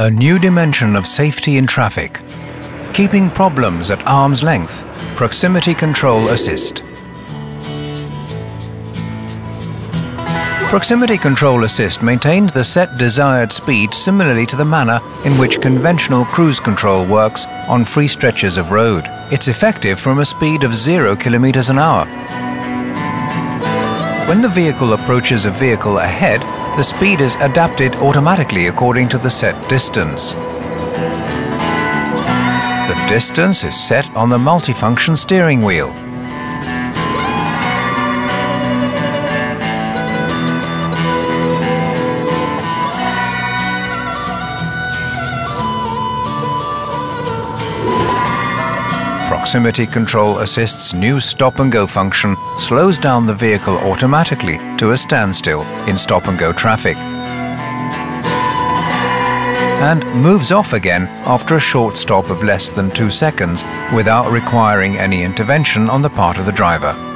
A new dimension of safety in traffic. Keeping problems at arm's length. Proximity Control Assist. Proximity Control Assist maintains the set desired speed similarly to the manner in which conventional cruise control works on free stretches of road. It's effective from a speed of 0 km an hour. When the vehicle approaches a vehicle ahead, the speed is adapted automatically according to the set distance. The distance is set on the multifunction steering wheel. Proximity Control Assist's new stop and go function slows down the vehicle automatically to a standstill in stop and go traffic and moves off again after a short stop of less than two seconds without requiring any intervention on the part of the driver.